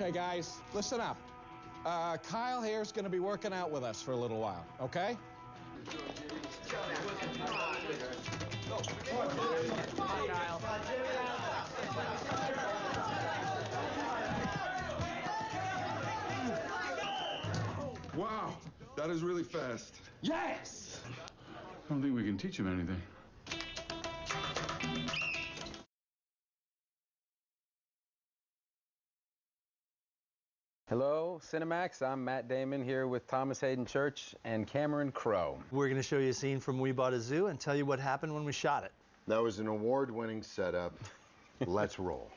Okay, guys, listen up. Uh, Kyle here's going to be working out with us for a little while, okay? Wow, that is really fast. Yes! I don't think we can teach him anything. Hello, Cinemax. I'm Matt Damon here with Thomas Haden Church and Cameron Crowe. We're going to show you a scene from We Bought a Zoo and tell you what happened when we shot it. That was an award winning setup. Let's roll.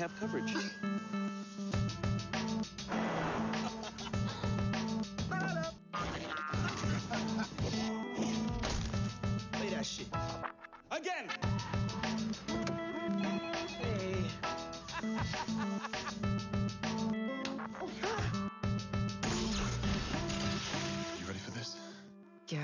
Have coverage. Play that shit. Again! Hey. You ready for this? Yeah.